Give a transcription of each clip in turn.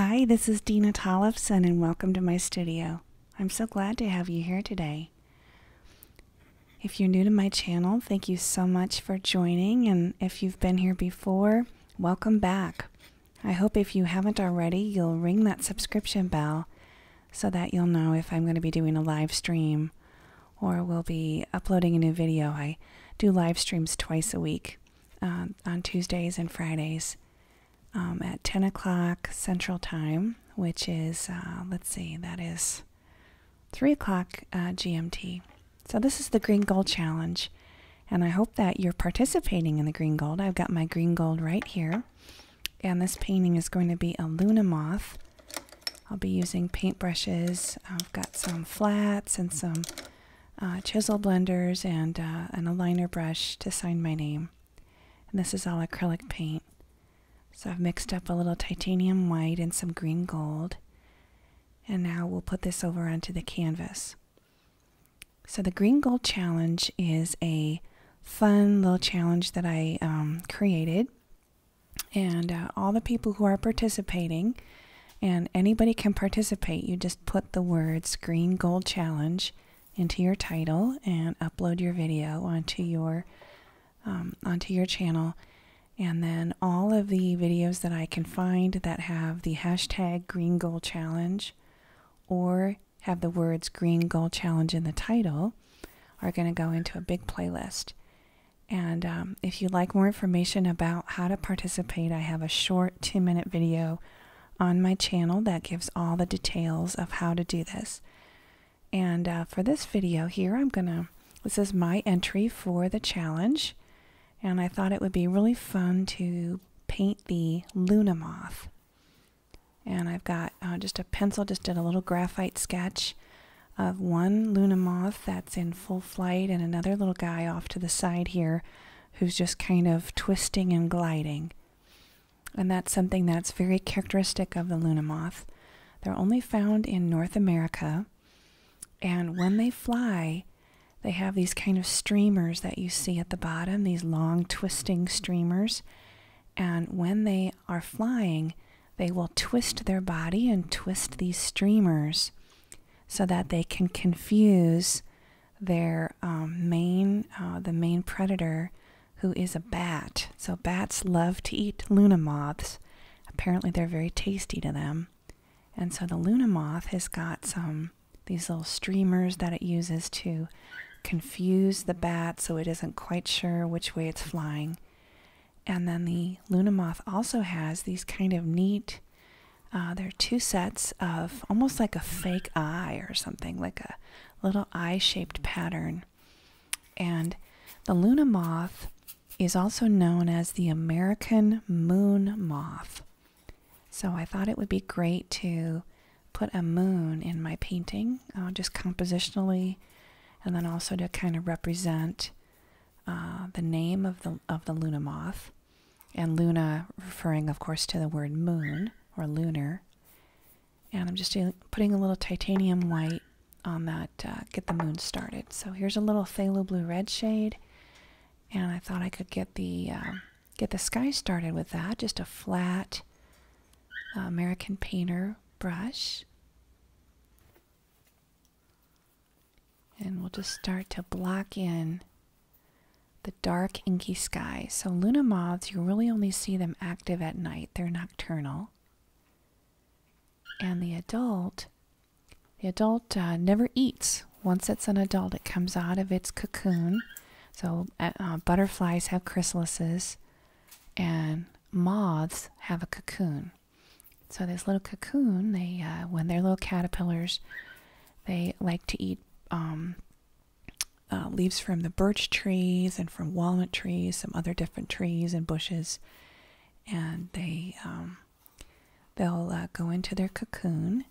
Hi, this is Dena Tollefson, and welcome to my studio. I'm so glad to have you here today. If you're new to my channel, thank you so much for joining, and if you've been here before, welcome back. I hope if you haven't already, you'll ring that subscription bell so that you'll know if I'm going to be doing a live stream or we'll be uploading a new video. I do live streams twice a week uh, on Tuesdays and Fridays um, at 10 o'clock Central Time, which is, uh, let's see, that is 3 o'clock uh, GMT. So, this is the Green Gold Challenge, and I hope that you're participating in the Green Gold. I've got my Green Gold right here, and this painting is going to be a Luna Moth. I'll be using paintbrushes. I've got some flats and some uh, chisel blenders and uh, an aligner brush to sign my name. And this is all acrylic paint. So I've mixed up a little titanium white and some green gold. And now we'll put this over onto the canvas. So the Green Gold Challenge is a fun little challenge that I um, created. And uh, all the people who are participating, and anybody can participate, you just put the words Green Gold Challenge into your title and upload your video onto your um, onto your channel and then all of the videos that I can find that have the hashtag Green Gold Challenge or have the words Green Gold Challenge in the title are going to go into a big playlist. And um, if you'd like more information about how to participate, I have a short two minute video on my channel that gives all the details of how to do this. And uh, for this video here, I'm going to, this is my entry for the challenge and I thought it would be really fun to paint the Luna moth. And I've got uh, just a pencil, just did a little graphite sketch of one Luna moth that's in full flight and another little guy off to the side here who's just kind of twisting and gliding. And that's something that's very characteristic of the Luna moth. They're only found in North America, and when they fly, they have these kind of streamers that you see at the bottom, these long twisting streamers. And when they are flying, they will twist their body and twist these streamers so that they can confuse their um, main, uh, the main predator, who is a bat. So bats love to eat luna moths. Apparently, they're very tasty to them. And so the luna moth has got some these little streamers that it uses to confuse the bat so it isn't quite sure which way it's flying. And then the Luna Moth also has these kind of neat, uh, there are two sets of almost like a fake eye or something, like a little eye shaped pattern. And the Luna Moth is also known as the American Moon Moth. So I thought it would be great to put a moon in my painting, uh, just compositionally and then also to kind of represent uh, the name of the of the Luna moth, and Luna referring, of course, to the word moon or lunar. And I'm just putting a little titanium white on that, uh, get the moon started. So here's a little phthalo blue red shade, and I thought I could get the uh, get the sky started with that. Just a flat uh, American Painter brush. And we'll just start to block in the dark inky sky. So Luna moths, you really only see them active at night. They're nocturnal. And the adult, the adult uh, never eats. Once it's an adult, it comes out of its cocoon. So uh, uh butterflies have chrysalises, and moths have a cocoon. So this little cocoon, they uh, when they're little caterpillars, they like to eat um, uh, leaves from the birch trees and from walnut trees, some other different trees and bushes, and they um, they'll uh, go into their cocoon,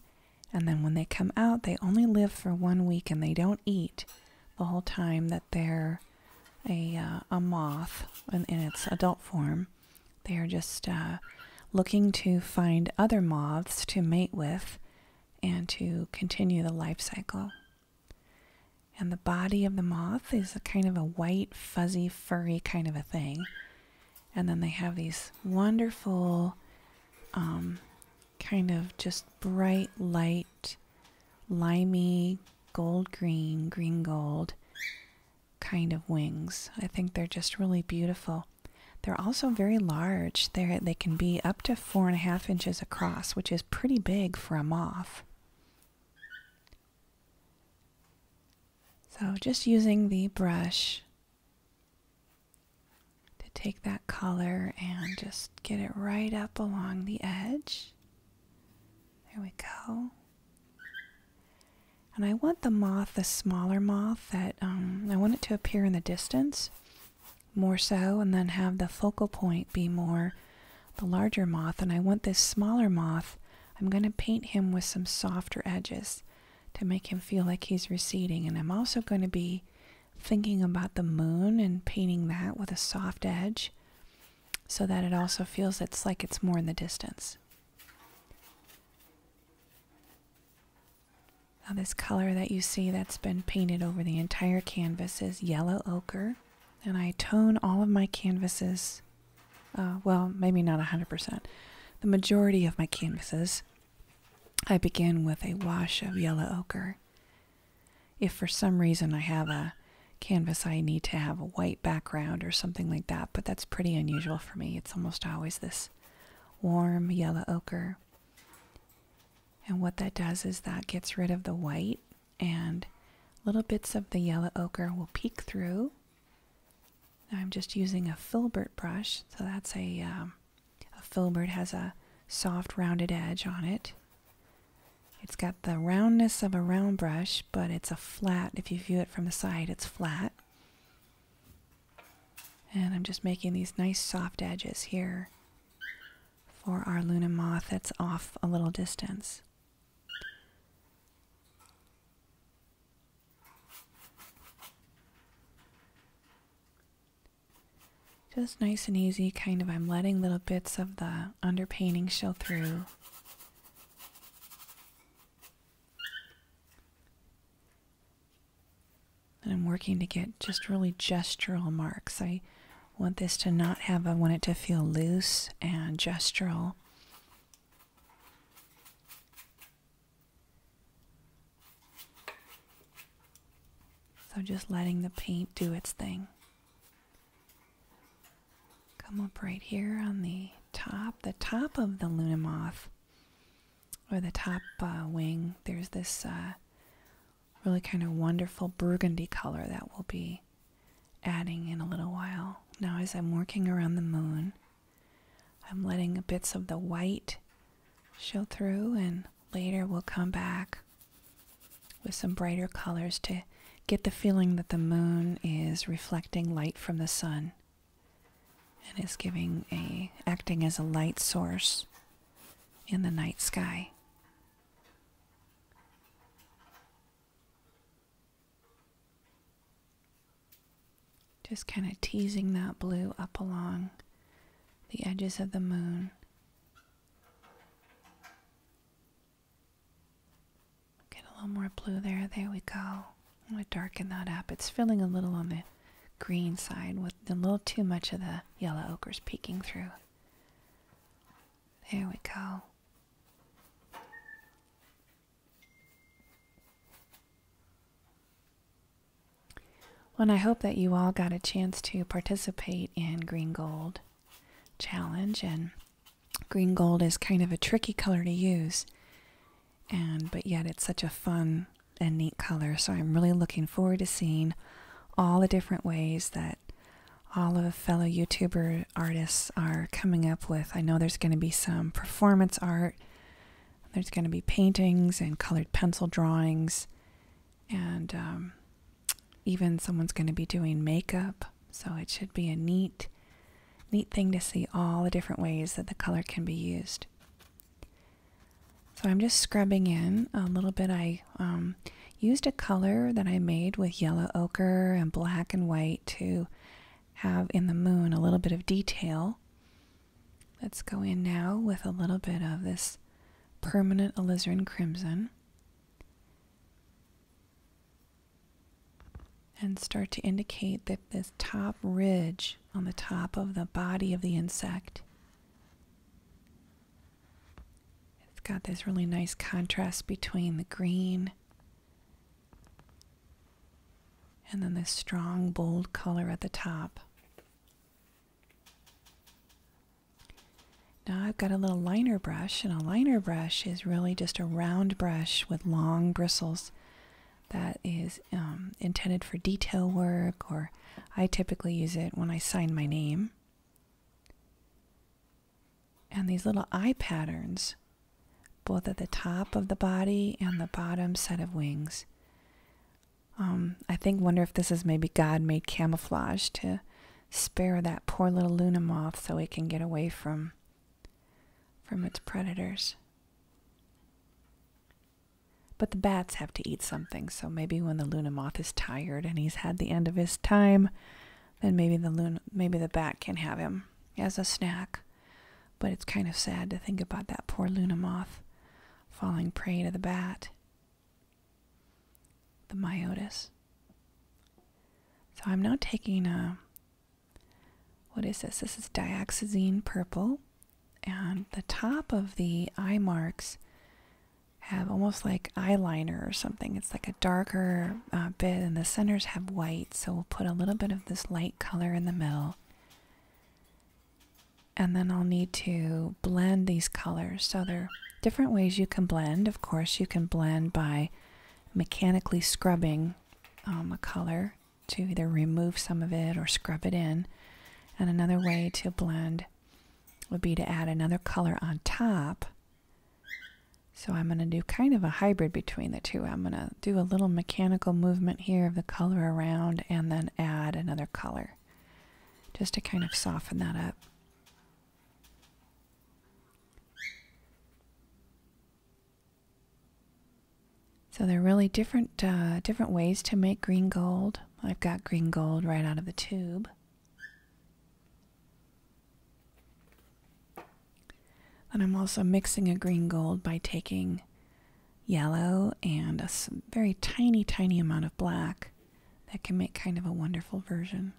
and then when they come out, they only live for one week and they don't eat the whole time that they're a uh, a moth in, in, its adult form. They are just uh, looking to find other moths to mate with and to continue the life cycle. And the body of the moth is a kind of a white, fuzzy, furry kind of a thing. And then they have these wonderful um, kind of just bright, light, limey, gold green, green gold kind of wings. I think they're just really beautiful. They're also very large. They they can be up to four and a half inches across, which is pretty big for a moth. So just using the brush to take that color and just get it right up along the edge. There we go. And I want the moth, the smaller moth, that um, I want it to appear in the distance more so, and then have the focal point be more the larger moth. And I want this smaller moth, I'm going to paint him with some softer edges to make him feel like he's receding. And I'm also going to be thinking about the moon and painting that with a soft edge so that it also feels it's like it's more in the distance. Now this color that you see that's been painted over the entire canvas is yellow ochre. And I tone all of my canvases, uh, well, maybe not 100%. The majority of my canvases, I begin with a wash of yellow ochre. If for some reason I have a canvas I need to have a white background or something like that, but that's pretty unusual for me. It's almost always this warm yellow ochre. And what that does is that gets rid of the white and little bits of the yellow ochre will peek through. I'm just using a filbert brush, so that's a, um, a filbert has a soft rounded edge on it. It's got the roundness of a round brush, but it's a flat, if you view it from the side, it's flat. And I'm just making these nice soft edges here for our Luna moth that's off a little distance. Just nice and easy, kind of. I'm letting little bits of the underpainting show through. And I'm working to get just really gestural marks. I want this to not have, I want it to feel loose and gestural. So just letting the paint do its thing come up right here on the top, the top of the Luna moth, or the top uh, wing. There's this uh, really kind of wonderful burgundy color that we'll be adding in a little while. Now, as I'm working around the moon, I'm letting bits of the white show through, and later we'll come back with some brighter colors to get the feeling that the moon is reflecting light from the sun and is giving a acting as a light source in the night sky. Just kind of teasing that blue up along the edges of the moon. Get a little more blue there. There we go. I'm going to darken that up. It's filling a little on the green side with a little too much of the yellow ochres peeking through. There we go. Well, and I hope that you all got a chance to participate in Green Gold Challenge. And green gold is kind of a tricky color to use, and but yet it's such a fun and neat color. So I'm really looking forward to seeing all the different ways that all of fellow YouTuber artists are coming up with. I know there's going to be some performance art, there's going to be paintings and colored pencil drawings, and um, even someone's going to be doing makeup. So it should be a neat, neat thing to see all the different ways that the color can be used. So I'm just scrubbing in a little bit. I um, used a color that I made with yellow ochre and black and white to have in the moon a little bit of detail. Let's go in now with a little bit of this permanent alizarin crimson and start to indicate that this top ridge on the top of the body of the insect It's got this really nice contrast between the green and then this strong, bold color at the top. Now I've got a little liner brush, and a liner brush is really just a round brush with long bristles that is um, intended for detail work, or I typically use it when I sign my name. And these little eye patterns, both at the top of the body and the bottom set of wings. Um, I think, wonder if this is maybe God made camouflage to spare that poor little Luna moth so it can get away from from its predators. But the bats have to eat something, so maybe when the Luna moth is tired and he's had the end of his time, then maybe the Luna, maybe the bat can have him as a snack. But it's kind of sad to think about that poor Luna moth falling prey to the bat, the myotis. So I'm now taking a, what is this? This is dioxazine purple, and the top of the eye marks have almost like eyeliner or something. It's like a darker uh, bit, and the centers have white. So we'll put a little bit of this light color in the middle. And then I'll need to blend these colors. So there are different ways you can blend. Of course, you can blend by mechanically scrubbing um, a color to either remove some of it or scrub it in. And another way to blend would be to add another color on top so I'm going to do kind of a hybrid between the two. I'm going to do a little mechanical movement here of the color around and then add another color just to kind of soften that up. So there are really different uh, different ways to make green gold. I've got green gold right out of the tube. And I'm also mixing a green gold by taking yellow and a very tiny, tiny amount of black that can make kind of a wonderful version.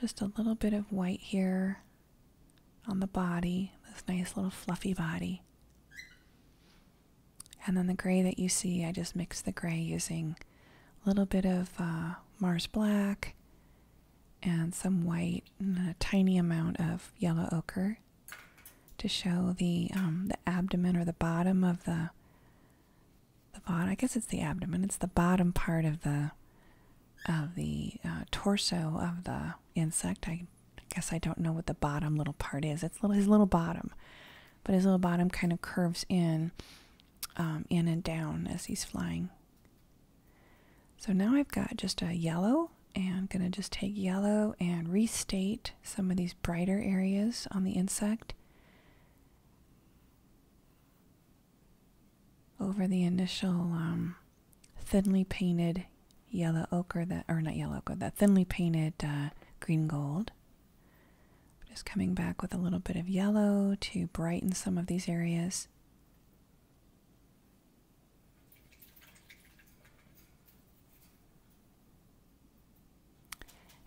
Just a little bit of white here on the body, this nice little fluffy body. And then the gray that you see, I just mixed the gray using a little bit of uh, Mars Black and some white and a tiny amount of yellow ochre to show the um, the abdomen or the bottom of the the bottom. I guess it's the abdomen. It's the bottom part of the of the uh, torso of the insect. I, guess I don't know what the bottom little part is. It's little his little bottom, but his little bottom kind of curves in, um, in and down as he's flying. So now I've got just a yellow, and I'm gonna just take yellow and restate some of these brighter areas on the insect over the initial um, thinly painted yellow ochre that, or not yellow ochre, that thinly painted uh, green gold. Just coming back with a little bit of yellow to brighten some of these areas.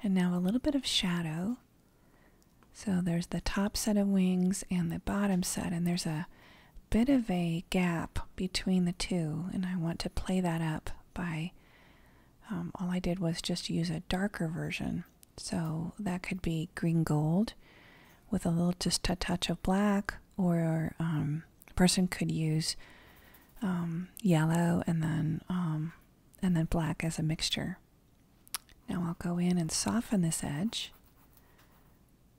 And now a little bit of shadow. So there's the top set of wings and the bottom set, and there's a bit of a gap between the two, and I want to play that up by um, all I did was just use a darker version. So that could be green gold with a little just a touch of black, or um, a person could use um, yellow and then um, and then black as a mixture. Now I'll go in and soften this edge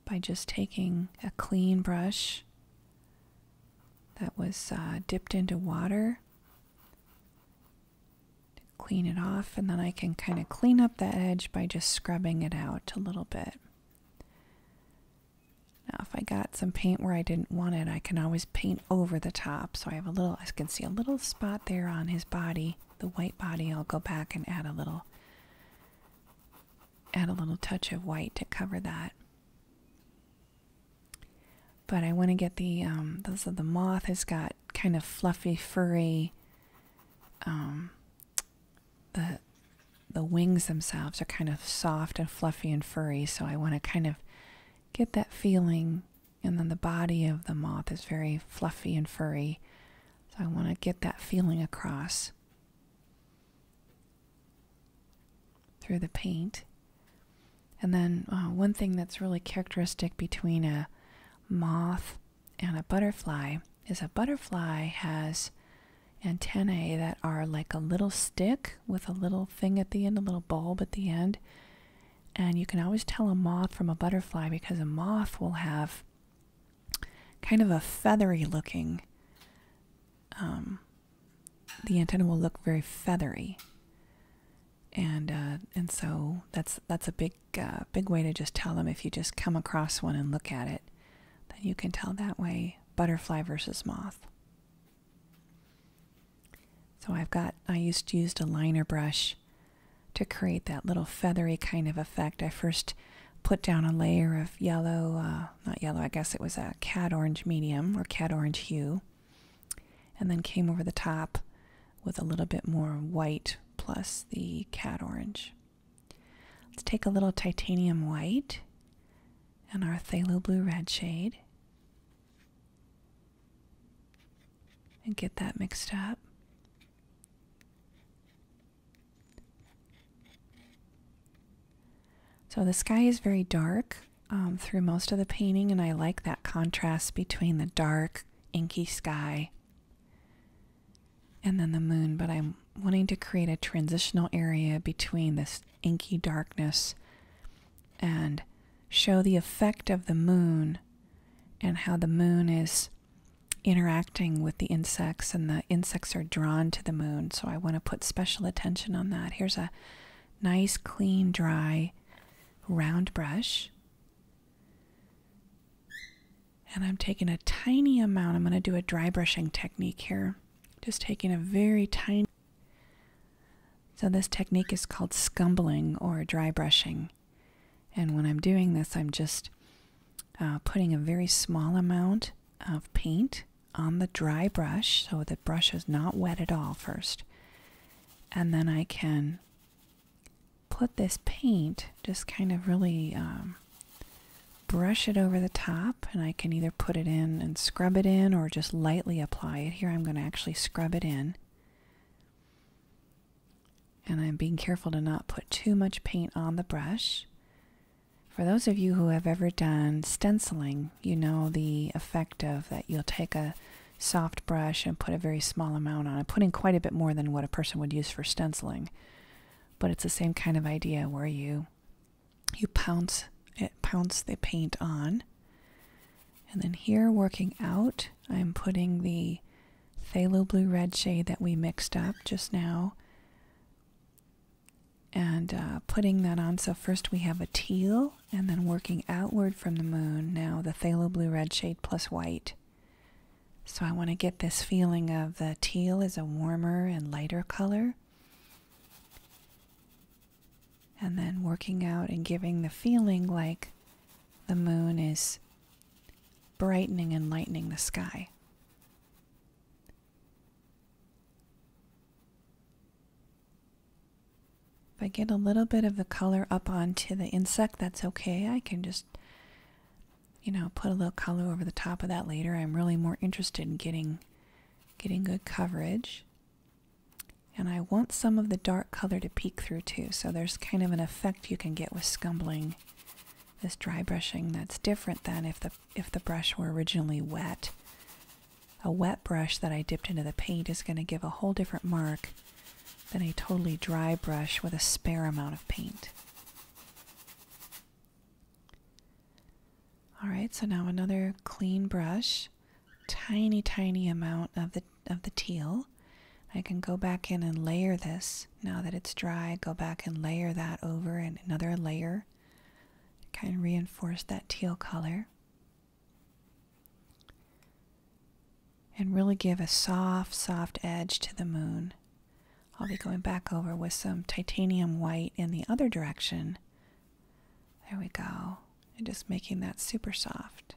by just taking a clean brush that was uh, dipped into water to clean it off, and then I can kind of clean up the edge by just scrubbing it out a little bit. Now, if I got some paint where I didn't want it, I can always paint over the top. So I have a little, I can see a little spot there on his body, the white body. I'll go back and add a little, add a little touch of white to cover that but I want to get the um those of the moth has got kind of fluffy furry um the the wings themselves are kind of soft and fluffy and furry so I want to kind of get that feeling and then the body of the moth is very fluffy and furry So I want to get that feeling across through the paint. And then uh, one thing that's really characteristic between a moth and a butterfly is a butterfly has antennae that are like a little stick with a little thing at the end, a little bulb at the end. And you can always tell a moth from a butterfly because a moth will have kind of a feathery looking, um, the antenna will look very feathery. And uh, and so that's that's a big uh, big way to just tell them if you just come across one and look at it, then you can tell that way butterfly versus moth. So I've got, I used used a liner brush to create that little feathery kind of effect. I first put down a layer of yellow, uh, not yellow, I guess it was a cad orange medium or cad orange hue, and then came over the top with a little bit more white plus the cad orange. Let's take a little titanium white and our phthalo blue red shade and get that mixed up. So the sky is very dark um, through most of the painting, and I like that contrast between the dark, inky sky and then the moon. But I'm wanting to create a transitional area between this inky darkness and show the effect of the moon and how the moon is interacting with the insects and the insects are drawn to the moon. So I want to put special attention on that. Here's a nice, clean, dry round brush. And I'm taking a tiny amount. I'm going to do a dry brushing technique here. Just taking a very tiny. So, this technique is called scumbling or dry brushing. And when I'm doing this, I'm just uh, putting a very small amount of paint on the dry brush so the brush is not wet at all first. And then I can put this paint, just kind of really um, brush it over the top, and I can either put it in and scrub it in or just lightly apply it. Here I'm going to actually scrub it in. And I'm being careful to not put too much paint on the brush. For those of you who have ever done stenciling, you know the effect of that you'll take a soft brush and put a very small amount on it, I'm putting quite a bit more than what a person would use for stenciling. But it's the same kind of idea where you you pounce it pounce the paint on. And then here working out I'm putting the phthalo blue red shade that we mixed up just now and uh, putting that on. So first we have a teal and then working outward from the moon. Now the phthalo blue red shade plus white. So I want to get this feeling of the teal is a warmer and lighter color. And then working out and giving the feeling like the moon is brightening and lightening the sky. If I get a little bit of the color up onto the insect, that's okay. I can just, you know, put a little color over the top of that later. I'm really more interested in getting getting good coverage. And I want some of the dark color to peek through too. So there's kind of an effect you can get with scumbling, this dry brushing that's different than if the if the brush were originally wet. A wet brush that I dipped into the paint is going to give a whole different mark than a totally dry brush with a spare amount of paint. All right, so now another clean brush, tiny tiny amount of the of the teal I can go back in and layer this now that it's dry. Go back and layer that over and another layer. Kind of reinforce that teal color. And really give a soft, soft edge to the moon. I'll be going back over with some titanium white in the other direction. There we go. And just making that super soft.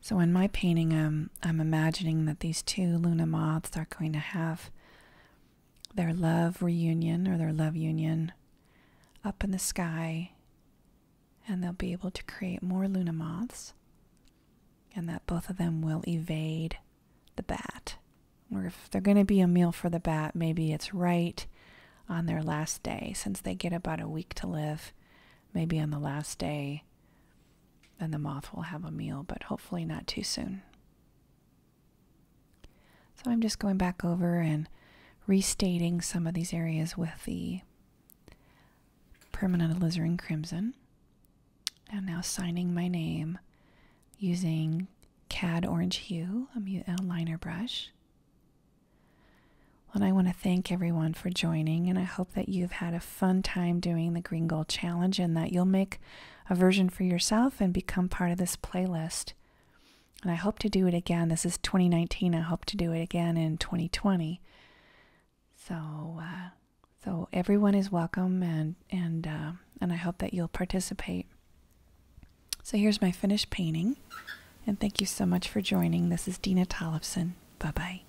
So in my painting, um, I'm imagining that these two Luna moths are going to have their love reunion or their love union up in the sky and they'll be able to create more Luna moths, and that both of them will evade the bat. Or if they're going to be a meal for the bat, maybe it's right on their last day, since they get about a week to live. Maybe on the last day, then the moth will have a meal, but hopefully not too soon. So I'm just going back over and restating some of these areas with the permanent alizarin crimson. And now signing my name using Cad Orange Hue, a liner brush. And I want to thank everyone for joining, and I hope that you've had a fun time doing the Green Gold Challenge and that you'll make a version for yourself and become part of this playlist. And I hope to do it again. This is 2019. I hope to do it again in 2020. So, uh, so everyone is welcome, and and uh, and I hope that you'll participate. So here's my finished painting, and thank you so much for joining. This is Dena Tollefson. Bye bye.